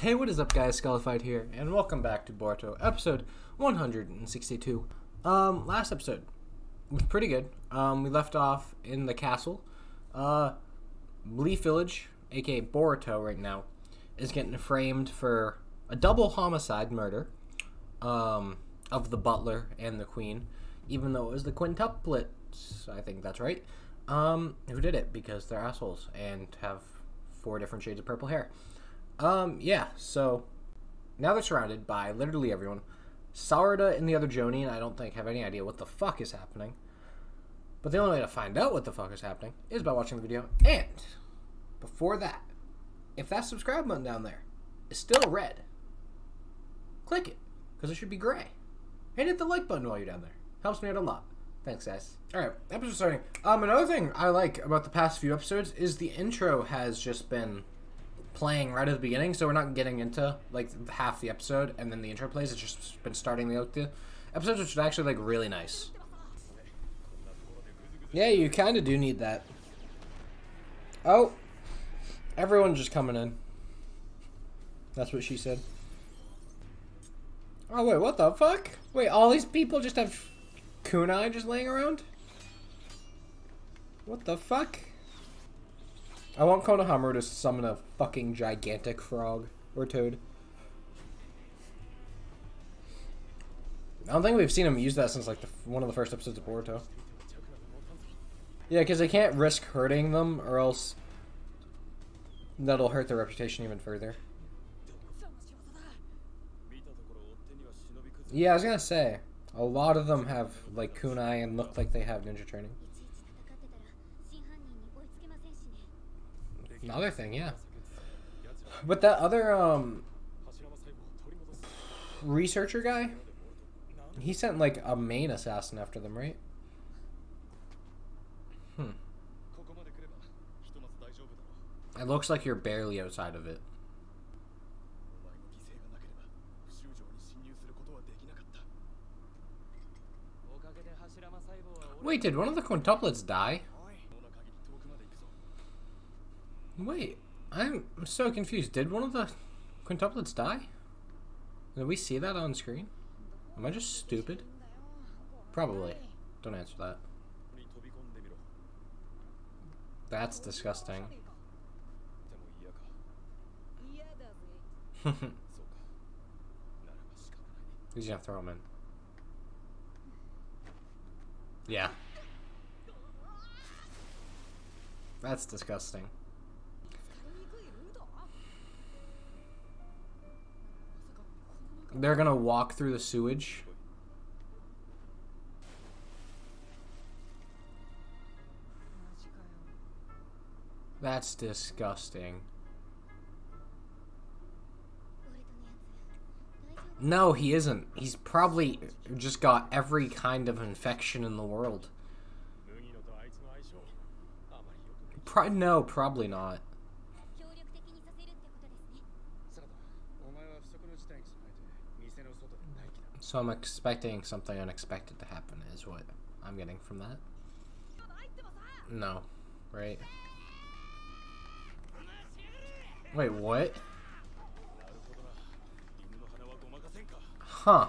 Hey, what is up, guys? Skulified here, and welcome back to Boruto, episode 162. Um, last episode was pretty good. Um, we left off in the castle. Uh, Leaf Village, aka Boruto, right now, is getting framed for a double homicide murder um, of the butler and the queen, even though it was the quintuplets, I think that's right, um, who did it because they're assholes and have four different shades of purple hair. Um, yeah, so now they're surrounded by literally everyone. Sarada and the other Jonin, I don't think, have any idea what the fuck is happening. But the only way to find out what the fuck is happening is by watching the video. And before that, if that subscribe button down there is still red, click it because it should be gray. And hit the like button while you're down there. Helps me out a lot. Thanks, guys. All right, episode starting. Um, another thing I like about the past few episodes is the intro has just been playing right at the beginning, so we're not getting into like half the episode and then the intro plays. It's just been starting the, the episodes, which is actually like really nice. Yeah, you kind of do need that. Oh, everyone's just coming in. That's what she said. Oh wait, what the fuck? Wait, all these people just have kunai just laying around? What the fuck? I want Konohamaru to summon a fucking gigantic frog or toad. I don't think we've seen him use that since like the, one of the first episodes of Boruto. Yeah, because they can't risk hurting them, or else that'll hurt their reputation even further. Yeah, I was gonna say, a lot of them have like kunai and look like they have ninja training. Another thing, yeah. But that other um researcher guy, he sent like a main assassin after them, right? Hmm. It looks like you're barely outside of it. Wait, did one of the quintuplets die? Wait, I'm so confused. Did one of the quintuplets die? Did we see that on screen? Am I just stupid? Probably. Don't answer that. That's disgusting. He's gonna throw him in. Yeah. That's disgusting. They're gonna walk through the sewage. That's disgusting. No, he isn't. He's probably just got every kind of infection in the world. Pro no, probably not. So I'm expecting something unexpected to happen is what I'm getting from that. No, right? Wait, what? Huh.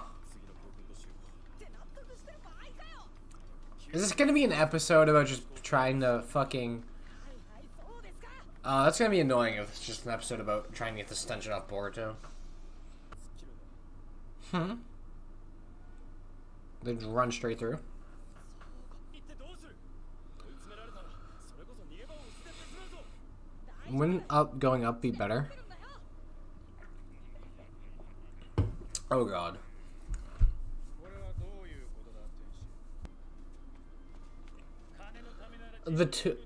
Is this gonna be an episode about just trying to fucking... Uh, that's gonna be annoying if it's just an episode about trying to get the stench off Boruto. Hmm? They just run straight through. Wouldn't up going up be better? Oh god. The two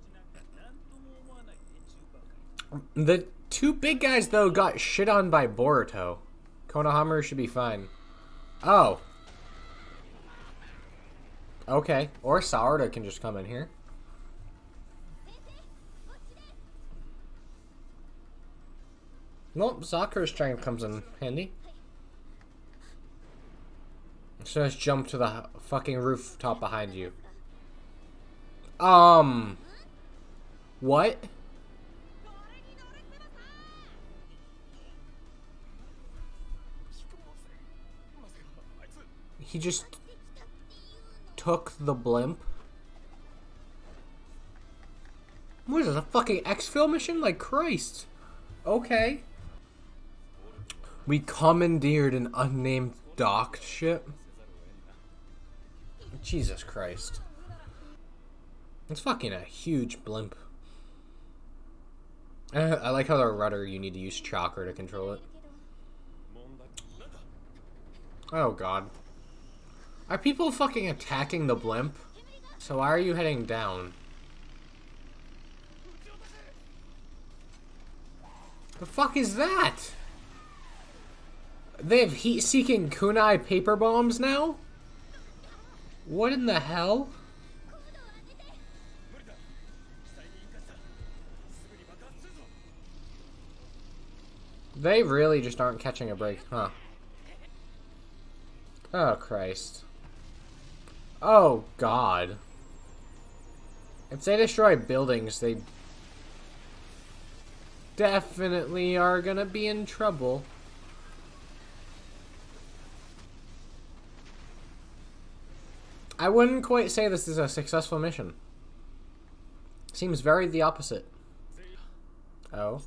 The two big guys though got shit on by Boruto. Konohamaru should be fine. Oh. Okay. Or Sarada can just come in here. Nope, Sakura's strength comes in handy. So let's jump to the fucking rooftop behind you. Um... What? He just took the blimp. What is this, a fucking exfil mission? Like, Christ. Okay. We commandeered an unnamed docked ship. Jesus Christ. It's fucking a huge blimp. I, I like how the rudder, you need to use chakra to control it. Oh god. Are people fucking attacking the blimp? So why are you heading down? The fuck is that? They have heat-seeking kunai paper bombs now? What in the hell? They really just aren't catching a break, huh? Oh, Christ. Oh, God. If they destroy buildings, they definitely are gonna be in trouble. I wouldn't quite say this is a successful mission. Seems very the opposite. Oh.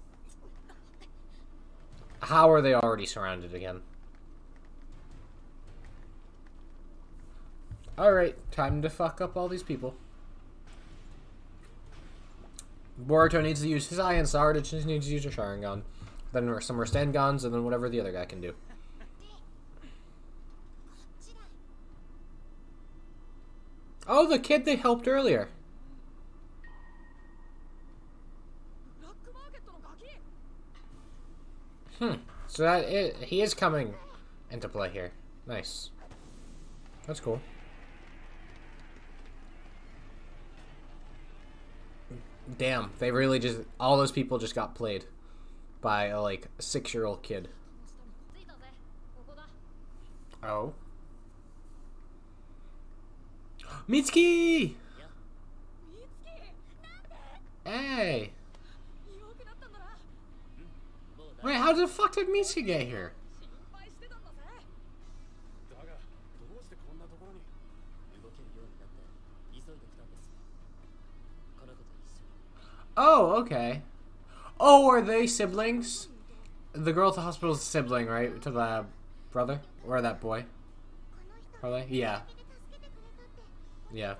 How are they already surrounded again? Alright, time to fuck up all these people. Boruto needs to use his eye and Sarada just needs to use a Sharingan. Then some more stand guns, and then whatever the other guy can do. Oh, the kid they helped earlier. Hmm. So that he is coming into play here. Nice. That's cool. Damn, they really just all those people just got played by a like six-year-old kid. Oh. Mitsuki! Hey! Wait, how the fuck did Mitsuki get here? Oh, okay. Oh, are they siblings? The girl at the hospital's sibling, right? To the brother? Or that boy? Are they? Yeah. Yeah.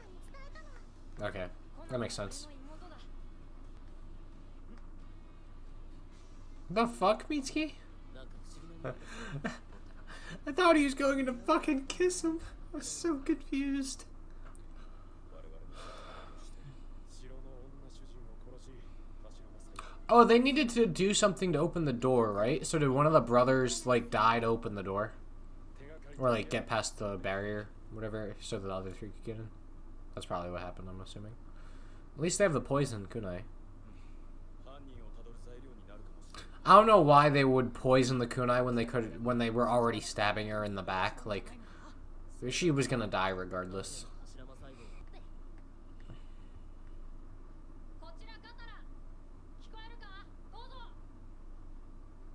Okay. That makes sense. The fuck, Mitsuki? I thought he was going to fucking kiss him. I was so confused. Oh, they needed to do something to open the door, right? So did one of the brothers, like, die to open the door? Or, like, get past the barrier, whatever, so that the other three could get in? That's probably what happened, I'm assuming. At least they have the poison, kunai. I don't know why they would poison the kunai when they could when they were already stabbing her in the back. Like, she was gonna die regardless.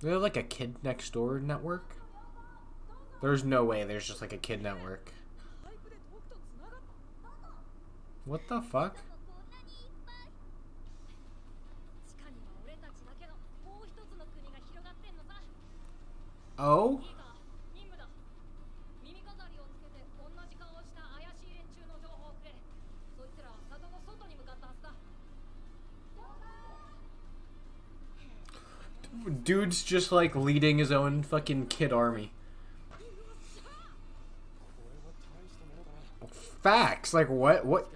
They're like a kid next door network. There's no way there's just like a kid network. What the fuck? Oh? Dude's just like leading his own fucking kid army. Facts. Like what? What?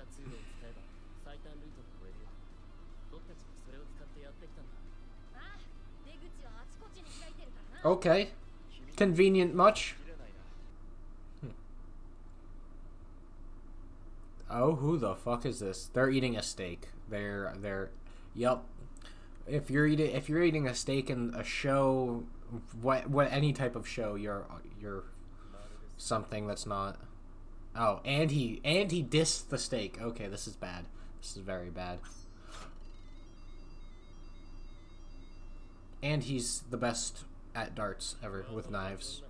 Okay. Convenient much? Hmm. Oh, who the fuck is this? They're eating a steak. They're they're yep. If you're eating if you're eating a steak in a show what what any type of show, you're you're something that's not Oh, and he and he dissed the steak. Okay, this is bad. This is very bad. And he's the best at darts ever with knives.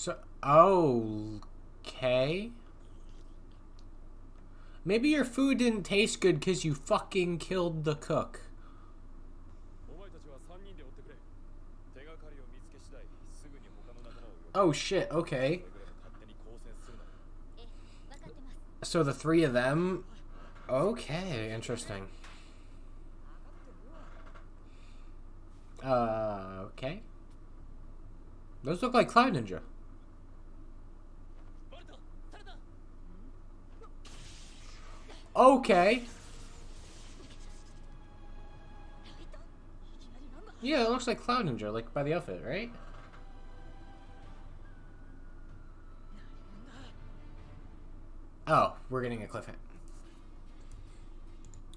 So, okay. Maybe your food didn't taste good because you fucking killed the cook. Oh shit, okay. So the three of them? Okay, interesting. Uh, okay. Those look like Cloud Ninja. Okay. Yeah, it looks like Cloud Ninja, like by the outfit, right? Oh, we're getting a cliffhanger.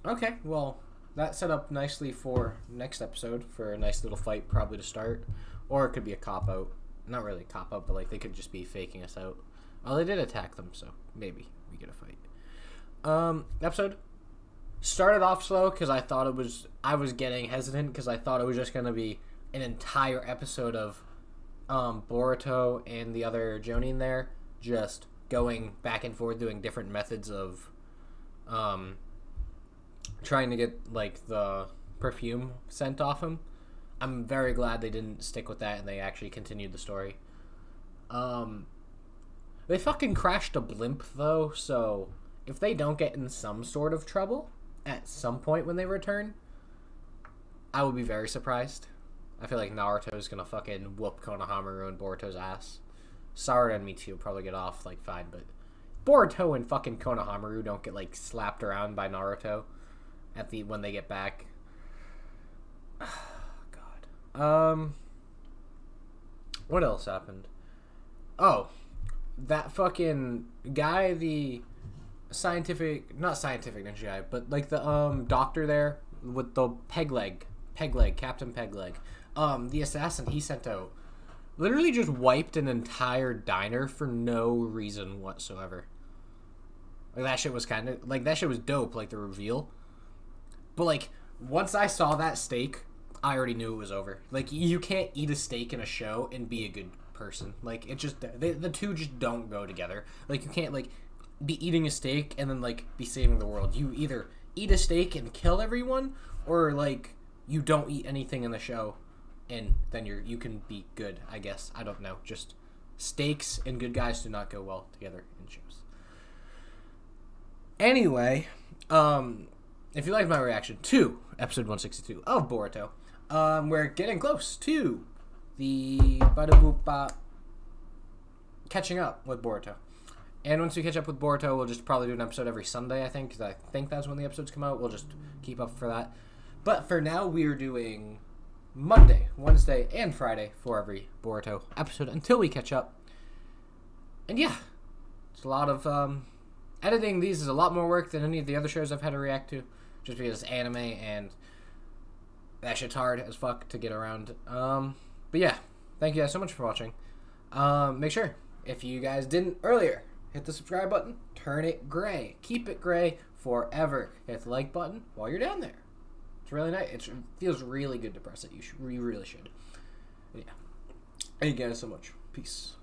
Okay, well, that set up nicely for next episode for a nice little fight, probably to start, or it could be a cop out. Not really a cop out, but like they could just be faking us out. Oh, they did attack them, so maybe we get a fight. Um, episode started off slow because I thought it was I was getting hesitant because I thought it was just gonna be an entire episode of um, Boruto and the other Jonin there just going back and forth doing different methods of um, trying to get like the perfume scent off him. I'm very glad they didn't stick with that and they actually continued the story. Um, they fucking crashed a blimp though, so if they don't get in some sort of trouble at some point when they return, I would be very surprised. I feel like Naruto is gonna fucking whoop Konohamaru and Boruto's ass. Sarada and will probably get off like fine, but Boruto and fucking Konohamaru don't get like slapped around by Naruto at the when they get back. God. Um. What else happened? Oh, that fucking guy, the scientific, not scientific ninja but like the um doctor there with the peg leg, peg leg, Captain Peg Leg. Um, the assassin he sent out literally just wiped an entire diner for no reason whatsoever. Like that shit was kind of like that shit was dope, like the reveal. But like once I saw that steak, I already knew it was over. Like you can't eat a steak in a show and be a good person. Like it just they, the two just don't go together. Like you can't like be eating a steak and then like be saving the world. You either eat a steak and kill everyone or like you don't eat anything in the show and then you're you can be good, I guess. I don't know. Just steaks and good guys do not go well together in shows. Anyway, um if you like my reaction to episode 162 of Boruto, um, we're getting close to the Badabupa catching up with Boruto. And once we catch up with Boruto, we'll just probably do an episode every Sunday, I think, because I think that's when the episodes come out. We'll just keep up for that. But for now, we are doing Monday, Wednesday, and Friday for every Boruto episode until we catch up. And yeah, it's a lot of um, editing. These is a lot more work than any of the other shows I've had to react to, just because anime and that shit's hard as fuck to get around. Um, but yeah, thank you guys so much for watching. Um, make sure if you guys didn't earlier, hit the subscribe button, turn it gray. Keep it gray forever. Hit the like button while you're down there. It's really nice. It's, it feels really good to press it. You, should, you really should. Yeah. Thank you guys so much. Peace.